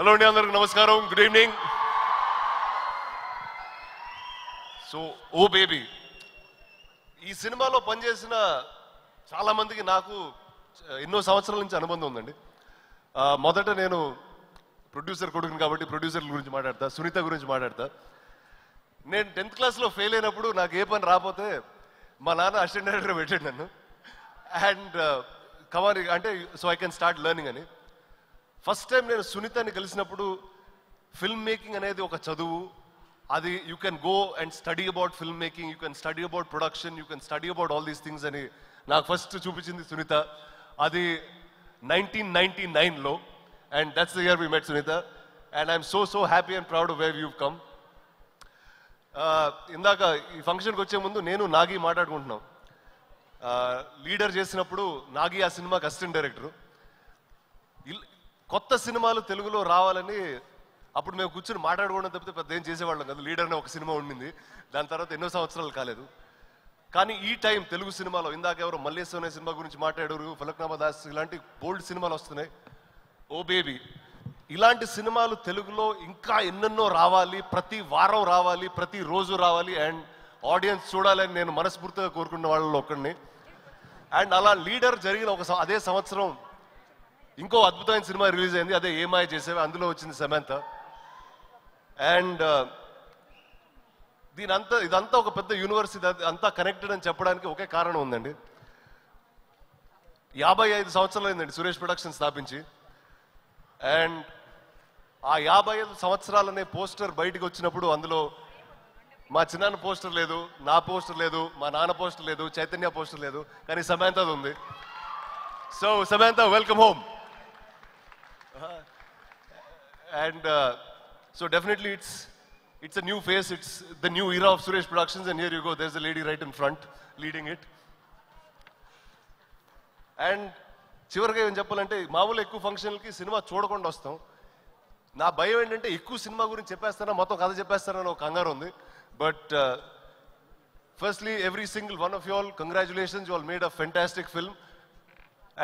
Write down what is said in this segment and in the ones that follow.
Hello అండి అందరికి నమస్కారం. Good evening so Oh Baby ఈ సినిమాలో పనిచేసిన చాలా మందికి నాకు ఎన్నో సంవత్సరాల నుంచి అనుబంధం ఉందండి. మొదట నేను ప్రొడ్యూసర్ కొడుకుని కాబట్టి ప్రొడ్యూసర్ల గురించి మాట్లాడతా సునీత గురించి మాట్లాడతా. నేను టెన్త్ క్లాస్లో ఫెయిల్ అయినప్పుడు నాకు ఏ పని రాకపోతే మా నాన్న అసిస్టెంట్ డైరెక్టర్ పెట్టాడు నన్ను. అండ్ కవర్ అంటే so I can start learning అని. ఫస్ట్ టైం నేను సునీతని కలిసినప్పుడు ఫిల్మ్ మేకింగ్ అనేది ఒక చదువు. అది you can go and study about film making you can study about production you can study about all these things అని నాకు ఫస్ట్ చూపించింది సునీత. అది నైన్టీన్ నైన్టీ నైన్లో and that's the year we met Sunitha. And I'm so so happy and proud we've you come ఇందాక ఈ ఫంక్షన్కి వచ్చే ముందు నేను నాగి మాట్లాడుకుంటున్నాం. Uh, లీడర్ చేసినప్పుడు నాగి ఆ సినిమాకి అసిస్టెంట్ డైరెక్టర్ కొత్త సినిమాలు తెలుగులో రావాలని అప్పుడు మేము కూర్చొని మాట్లాడుకోవడం తప్పితే పెద్ద ఏం చేసేవాళ్ళం కదా. లీడర్ అనే ఒక సినిమా ఉండింది. దాని తర్వాత ఎన్నో సంవత్సరాలు కాలేదు. కానీ ఈ టైం తెలుగు సినిమాలో ఇందాక ఎవరు మల్లేశ్వర అనే సినిమా గురించి మాట్లాడారు ఫలక్నామా దాస్ ఇలాంటి బోల్డ్ సినిమాలు వస్తున్నాయి. ఓ బేబీ ఇలాంటి సినిమాలు తెలుగులో ఇంకా ఎన్నెన్నో రావాలి ప్రతి వారం రావాలి ప్రతి రోజు రావాలి అండ్ ఆడియన్స్ చూడాలని నేను మనస్ఫూర్తిగా కోరుకున్న వాళ్ళలో ఒకరిని అండ్ అలా లీడర్ జరిగిన ఒక అదే సంవత్సరం ఇంకో అద్భుతమైన సినిమా రిలీజ్ అయింది. అదే ఏమాయ చేసేవి. అందులో వచ్చింది సమంత. అండ్ uh, దీని అంతా ఇదంతా ఒక పెద్ద యూనివర్స్ ఇది అంతా కనెక్టెడ్ అని చెప్పడానికి ఒకే కారణం ఉందండి. యాభై ఐదు సంవత్సరాలు అయిందండి సురేష్ ప్రొడక్షన్ స్థాపించి. అండ్ ఆ యాభై ఐదు సంవత్సరాలనే పోస్టర్ బయటకు వచ్చినప్పుడు అందులో మా చిన్నాన్న పోస్టర్ లేదు నా పోస్టర్ లేదు మా నాన్న పోస్టర్ లేదు చైతన్య పోస్టర్ లేదు కానీ సమాంతది ఉంది. So Samantha welcome home and so definitely it's it's a new face it's the new era of Suresh Productions and here you go. There's a lady right in front leading it and చివరిగా ఏం చెప్పాలంటే మామూలు ఎక్కువ ఫంక్షన్లకి cinema చూడకుండా వస్తాం. నా భయం ఏంటంటే ఎక్కువ సినిమా గురించి చెప్పేస్తానా మొత్తం కథ చెప్పేస్తానని ఒక కంగారు ఉంది. But firstly every single one of you all congratulations you all made a fantastic film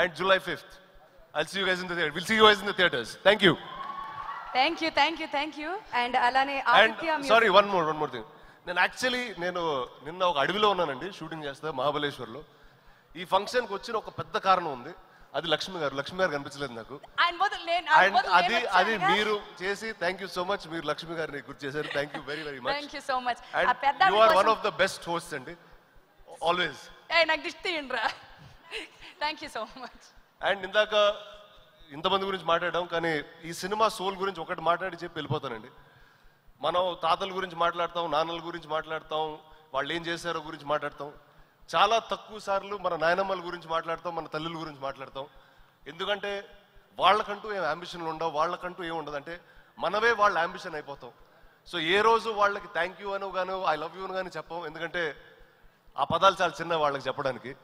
and July fifth I'll see you guys in the theatre will see you guys in the theatres thank you thank you thank you thank you and అలానే and Aditya music- sorry one more one more thing నేను actually నేను నిన్న ఒక అడవిలో ఉన్నానండి shooting చేస్తా మహాబలేశ్వర్లో. ఈ ఫంక్షన్కి వచ్చిన ఒక పెద్ద కారణం ఉంది. అది లక్ష్మి గారు లక్ష్మి గారు కనిపించలేదు నాకు. అండ్ అది అది. మీరు చేసి థ్యాంక్ యూ సో మచ్ మీరు లక్ష్మి గారిని గుర్తు చేశారు. Thank you very very much you so much and you are one of the best host అండి. ఆల్వేస్ నాకు దిష్టి తీయండిరా. Thank you so much and ఇందాక ఇంతమంది గురించి మాట్లాడాం కానీ ఈ సినిమా సోల్ గురించి ఒకటి మాట్లాడి చెప్పి వెళ్ళిపోతానండి. మనం తాతల గురించి మాట్లాడతాం నాన్నల గురించి మాట్లాడతాం వాళ్ళు ఏం చేశారో గురించి మాట్లాడతాం. చాలా తక్కువ సార్లు మన నాయనమ్మల గురించి మాట్లాడతాం మన తల్లుల గురించి మాట్లాడతాం. ఎందుకంటే వాళ్ళకంటూ ఏం అంబిషన్లు ఉండవు వాళ్ళకంటూ ఏం ఉండదు. అంటే మనమే వాళ్ళ అంబిషన్ అయిపోతాం. సో ఏ రోజు వాళ్ళకి థ్యాంక్ యూ అను గాను ఐ లవ్ యూ అని కానీ చెప్పాం. ఎందుకంటే ఆ పదాలు చాలా చిన్న వాళ్ళకి చెప్పడానికి.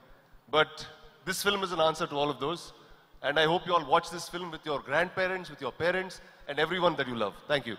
But This film is an answer to all of those. And I hope you all watch this film with your grandparents, with your parents, and everyone that you love. Thank you.